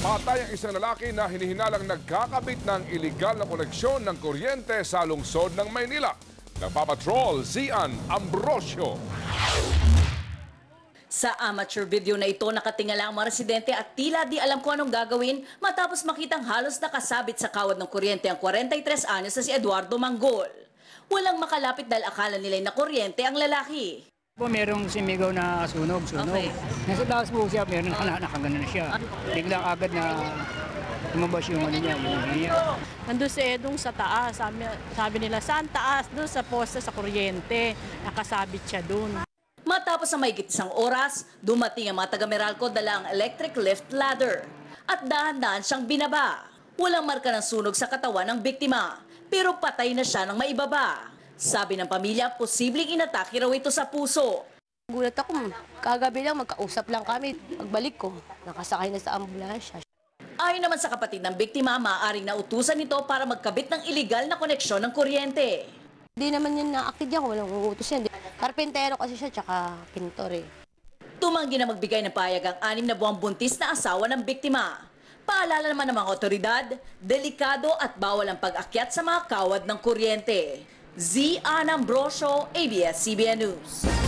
Patay ang isang lalaki na hinihinalang nagkakabit ng iligal na koneksyon ng kuryente sa lungsod ng Maynila. Nagpapatrol, Zian Ambrosio. Sa amateur video na ito, nakatingala ang mga residente at tila di alam kung anong gagawin matapos makitang halos nakasabit sa kawad ng kuryente ang 43 anyos na si Eduardo Manggol. Walang makalapit dahil akala nila'y na kuryente ang lalaki. Po merong sumigaw na sunog, sunog. Okay. Nasa taas po siya, meron na nakagana na siya. Biglang agad na lumabas yung ano niya, yung niya. Nandun si Edong sa taas. Sabi, sabi nila, saan taas? Doon sa poste sa kuryente. Nakasabit siya doon. Matapos ang mahigit isang oras, dumating ang mga taga-Meralco dala ang electric lift ladder. At dahan-dahan siyang binaba. Walang marka ng sunog sa katawan ng biktima, pero patay na siya ng maibaba. Sabi ng pamilya, posibleng inatake raw ito sa puso. Gulat ako, kagabi lang magkausap lang kami. Pagbalik ko, nakasakay na sa ambulansya. Ayon naman sa kapatid ng biktima, maaaring nautusan nito para magkabit ng iligal na koneksyon ng kuryente. Hindi naman yan naakid yan, walang uutos yan. Karpentero kasi siya, tsaka pintor eh. Tumanggi na magbigay ng payag ang anim na buwang buntis na asawa ng biktima. Paalala naman ng mga otoridad, delikado at bawal ang pag-akyat sa mga kawad ng kuryente. Z. Ann Ambrosio, ABS-CBN News.